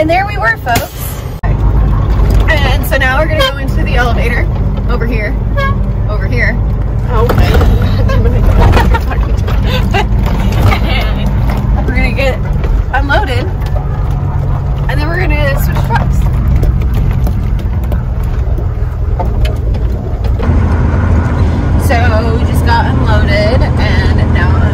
And there we were, folks. And so now we're gonna go into the elevator over here, over here. Oh, and we're gonna get unloaded, and then we're gonna switch trucks. So we just got unloaded, and now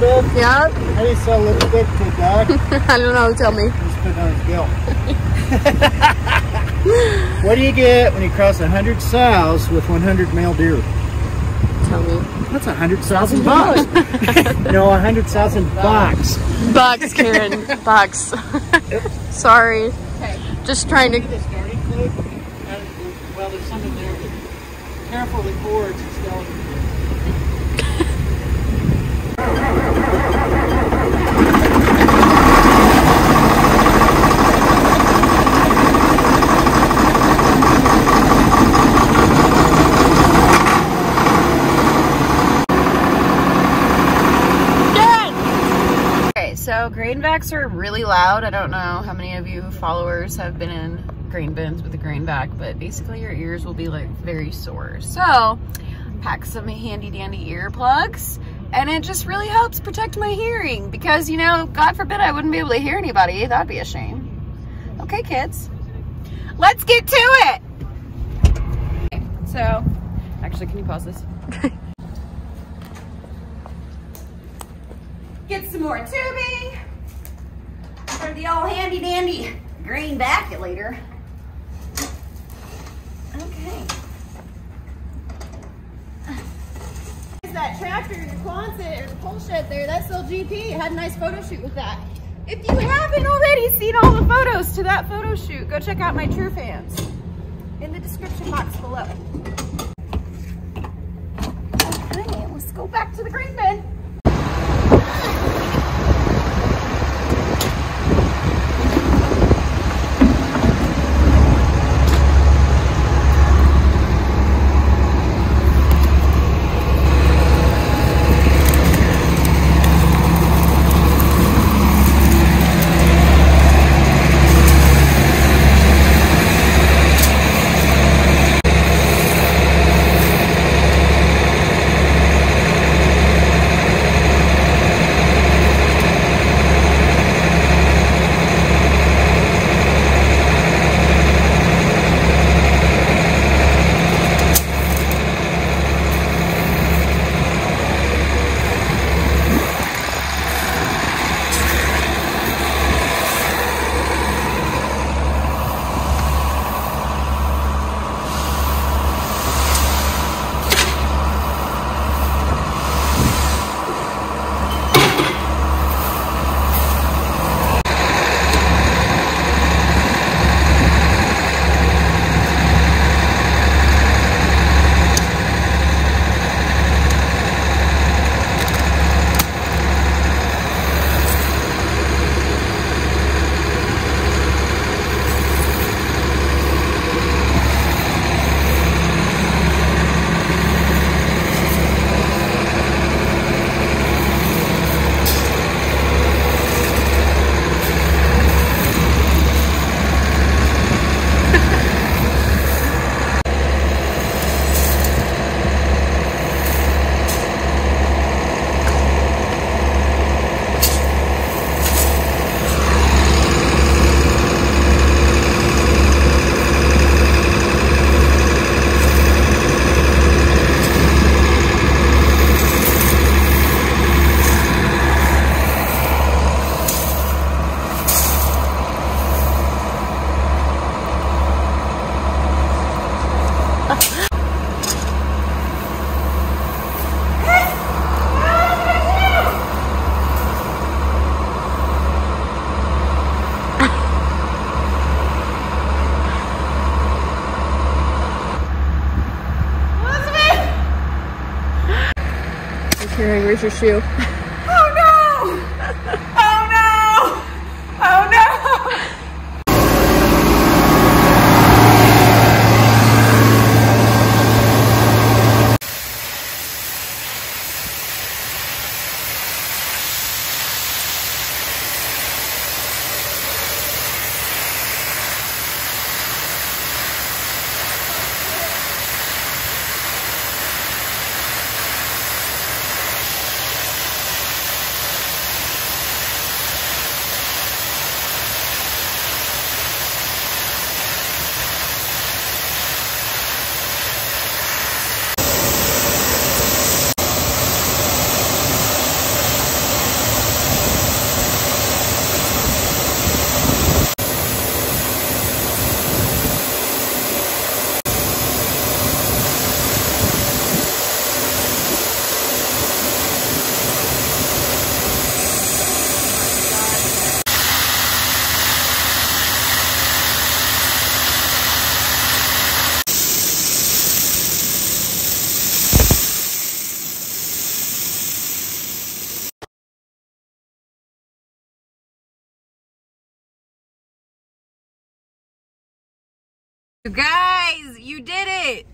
lipstick? Yeah? How do you sell lipstick to a dog? I don't know. Tell me. Just put on his bill. what do you get when you cross 100 sows with 100 male deer? Tell me. That's 100,000 bucks. no, a 100,000 bucks. Bucks, Karen. Bucks. Sorry. Okay. Just trying to. The starting clip, and, well, there's some in there. but Careful the cords and stuff. Okay, so grain vacs are really loud. I don't know how many of you followers have been in grain bins with a grain vac, but basically your ears will be like very sore. So pack some handy dandy earplugs and it just really helps protect my hearing because you know, God forbid I wouldn't be able to hear anybody. That'd be a shame. Okay, kids, let's get to it. Okay, so actually, can you pause this? Get some more tubing the old handy dandy green baculator. Okay. Is that tractor, your Quonset, or the pole shed there, that's LGP. Had a nice photo shoot with that. If you haven't already seen all the photos to that photo shoot, go check out my True Fanz in the description box below. Okay, let's go back to the grain bin. Your shoe? Guys, you did it.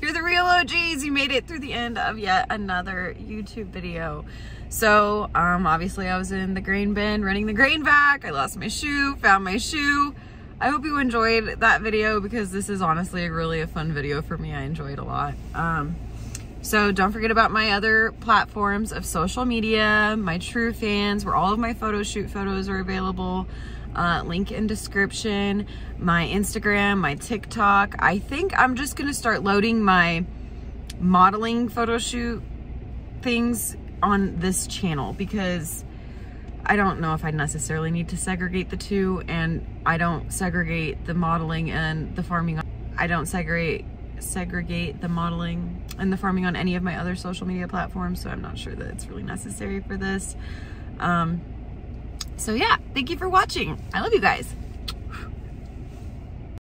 You're the real OGs. You made it through the end of yet another YouTube video. So, um, obviously I was in the grain bin running the grain vac. I lost my shoe, found my shoe. I hope you enjoyed that video because this is honestly really a fun video for me. I enjoyed a lot. Um, so don't forget about my other platforms of social media, my True Fanz, where all of my photo shoot photos are available. Uh, link in description, my Instagram, my TikTok. I think I'm just gonna start loading my modeling photo shoot things on this channel because I don't know if I necessarily need to segregate the two and I don't segregate the modeling and the farming. I don't segregate segregate the modeling and the farming on any of my other social media platforms so I'm not sure that it's really necessary for this. Um, so yeah, thank you for watching. I love you guys.